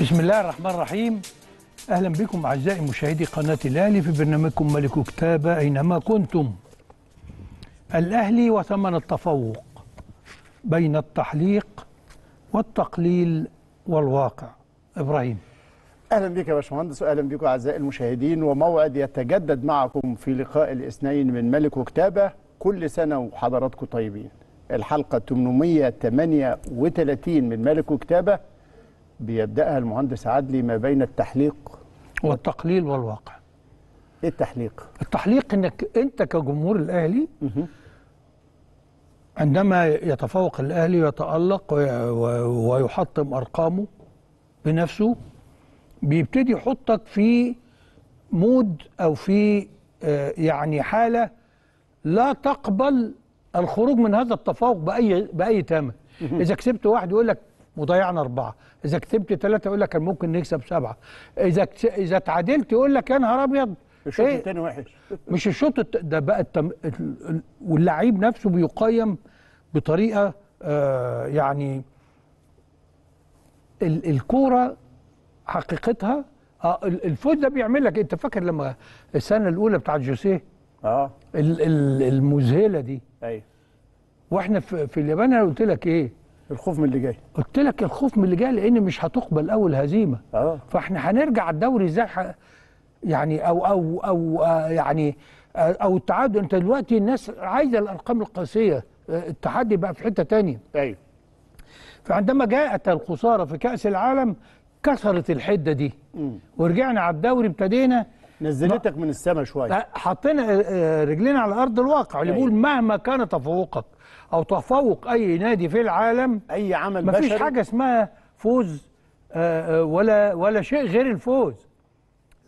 بسم الله الرحمن الرحيم. أهلا بكم أعزائي مشاهدي قناة الأهلي في برنامجكم ملك كتابة أينما كنتم. الأهلي وثمن التفوق بين التحليق والتقليل والواقع. إبراهيم. أهلا بك يا باشمهندس وأهلا بكم أعزائي المشاهدين. وموعد يتجدد معكم في لقاء الاثنين من ملك وكتابه كل سنة وحضراتكم طيبين. الحلقة 838 من ملك وكتابه بيبدأها المهندس عدلي ما بين التحليق والتقليل والواقع. إيه التحليق؟ التحليق إنك أنت كجمهور الأهلي عندما يتفوق الأهلي ويتألق ويحطم أرقامه بنفسه بيبتدي يحطك في مود أو في آه، يعني حالة لا تقبل الخروج من هذا التفوق بأي بأي ثمن إذا كسبت واحد يقول لك مضيعنا أربعة. إذا كسبت ثلاثة يقول لك كان ممكن نكسب سبعة. إذا كس- إذا تعادلت يقول لك يا نهار أبيض. الشوط إيه؟ الثاني وحش. مش الشوط الت- ده بقى التم... ال- ال- واللعيب نفسه بيقيم بطريقة آه يعني ال- الكورة حقيقتها آه ال- الفوز ده بيعمل لك أنت فاكر لما السنة الأولى بتاعت جوسيه؟ آه. ال- ال- المذهلة دي. أيوه. وإحنا في, في اليابان أنا قلت لك إيه؟ الخوف من اللي جاي. قلت لك الخوف من اللي جاي لأن مش هتقبل أول هزيمة. آه. فإحنا هنرجع الدوري إزاي؟ ح- يعني أو أو أو آه، يعني آه، أو التعادل. أنت دلوقتي الناس عايزة الأرقام القاسيه آه، التحدي بقى في حتة تانية. أيوه. فعندما جاءت الخسارة في كأس العالم كسرت الحدة دي. ورجعنا على الدوري ابتدينا نزلتك من السما شوية. آه، حطينا آه، رجلينا على أرض الواقع. اللي أيوة. بيقول مهما كان تفوقك. أو تفوق أي نادي في العالم أي عمل مفيش بشري. حاجة اسمها فوز آه، آه، ولا ولا شيء غير الفوز.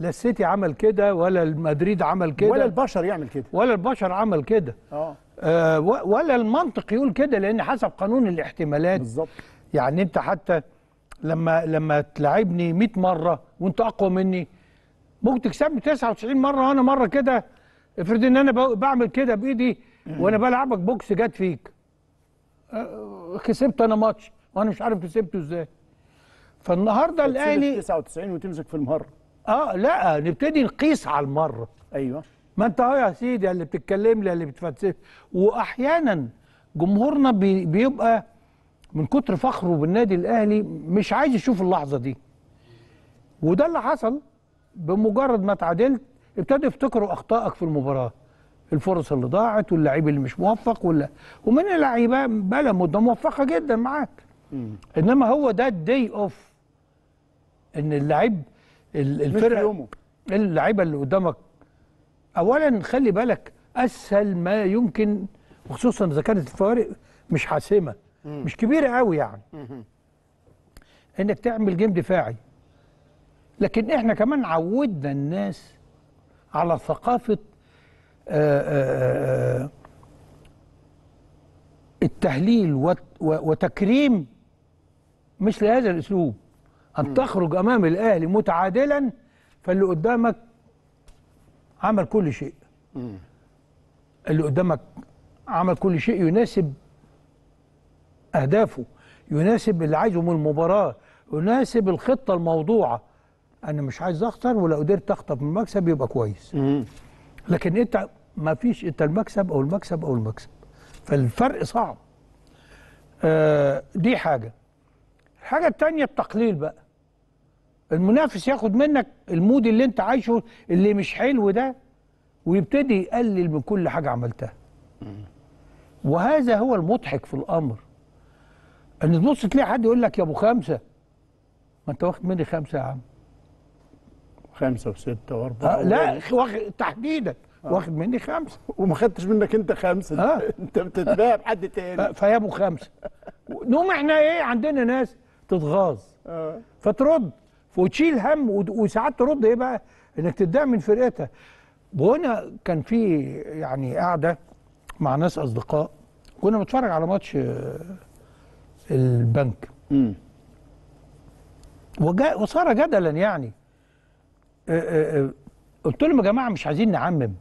لا السيتي عمل كده ولا المدريد عمل كده. ولا البشر يعمل كده. ولا البشر عمل كده. آه. آه، ولا المنطق يقول كده لأن حسب قانون الاحتمالات. بالظبط. يعني أنت حتى لما لما تلعبني 100 مرة وأنت أقوى مني ممكن تكسبني 99 مرة وأنا مرة كده. افرض إن أنا بعمل كده بإيدي وأنا بلعبك بوكس جت فيك. آه، كسبت أنا ماتش وأنا مش عارف كسبته إزاي. فالنهارده الأهلي 99 وتمسك في المره آه لا نبتدي نقيس على المره أيوه. ما انت اهو يا سيدي اللي بتتكلم لي اللي بتفلسف. وأحيانا جمهورنا بي بيبقى من كتر فخره بالنادي الأهلي مش عايز يشوف اللحظة دي. وده اللي حصل بمجرد ما تعادلت ابتدوا يفتكروا أخطائك في المباراة. الفرص اللي ضاعت واللعيب اللي مش موفق ولا ومن اللعيبة بقى مدة موفقة جدا معاك. إنما هو ده ال day off إن اللعيب الفرقة اللعيبة اللي قدامك اولا خلي بالك أسهل ما يمكن وخصوصا إذا كانت الفوارق مش حاسمة مش كبيره قوي يعني. إنك تعمل جيم دفاعي. لكن إحنا كمان عودنا الناس على ثقافة التهليل وت- و- وتكريم مثل هذا الأسلوب. أن تخرج أمام الأهلي متعادلا فاللي قدامك عمل كل شيء. اللي قدامك عمل كل شيء يناسب أهدافه يناسب اللي عايزه من المباراة يناسب الخطة الموضوعة. أنا مش عايز أخسر ولو قدرت اخطف من المكسب يبقى كويس. لكن أنت ما فيش إنت المكسب أو المكسب أو المكسب. فالفرق صعب. آه دي حاجة. الحاجة التانية التقليل بقى. المنافس ياخد منك المود اللي أنت عايشه اللي مش حلو ده ويبتدي يقلل من كل حاجة عملتها. وهذا هو المضحك في الأمر. إن تبص تلاقي حد يقول لك يا أبو خمسة. ما أنت واخد مني خمسة يا عم. خمسة وستة وأربعة آه لا واخد تحديدا. واخد مني خمسة. وما خدتش منك أنت خمسة. آه. أنت بتتباهى بحد تاني. آه، فيا ابو خمسة. نقوم إحنا إيه؟ عندنا ناس تتغاظ. آه. فترد. وتشيل هم وساعات ترد إيه بقى؟ انك تتضايق من فرقتها. وهنا كان في يعني قاعدة مع ناس أصدقاء. كنا بنتفرج على ماتش آه، البنك. مم. وجاء وصار جدلا يعني. آه، آه، آه، قلت لهم يا جماعة مش عايزين نعمم.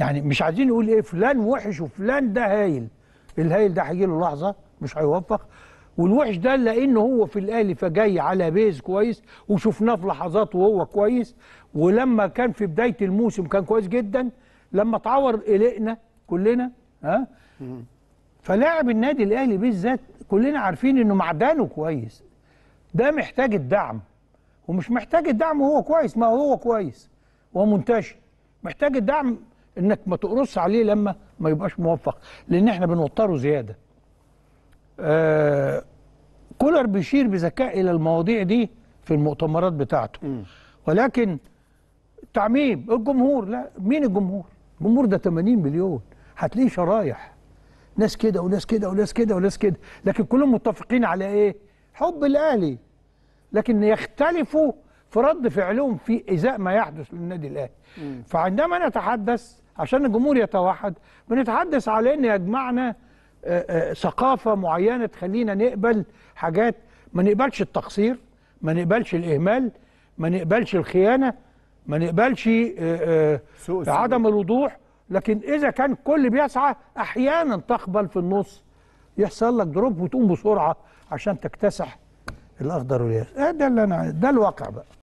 يعني مش عايزين نقول إيه فلان وحش وفلان ده هايل. الهايل ده هيجي له لحظة مش هيوفق. والوحش ده لأنه هو في الاهلي فجاي على base كويس وشفناه في لحظات وهو كويس. ولما كان في بداية الموسم كان كويس جدا. لما اتعور قلقنا كلنا ها؟ فلاعب النادي الأهلي بالذات كلنا عارفين إنه معدنه كويس. ده محتاج الدعم. ومش محتاج الدعم وهو كويس ما هو كويس. ومنتشر محتاج الدعم انك ما تقرص عليه لما ما يبقاش موفق لأن إحنا بنوتره زيادة. آه كولر بيشير بذكاء إلى المواضيع دي في المؤتمرات بتاعته. ولكن تعميم الجمهور لا مين الجمهور؟ الجمهور ده 80 مليون. هتلاقيه شرايح. ناس كده وناس كده وناس كده وناس كده. لكن كلهم متفقين على إيه؟ حب الاهلي لكن يختلفوا في رد فعلهم في إزاء ما يحدث للنادي الأهلي. فعندما نتحدث عشان الجمهور يتوحد بنتحدث على إن يجمعنا آه، آه، ثقافة معينة تخلينا نقبل حاجات. ما نقبلش التقصير ما نقبلش الإهمال ما نقبلش الخيانة ما نقبلش آه،. عدم الوضوح. لكن إذا كان الكل بيسعى أحيانا تقبل في النص. يحصل لك دروب وتقوم بسرعة عشان تكتسح الأخضر واليابس آه ده اللي أنا ده الواقع بقى.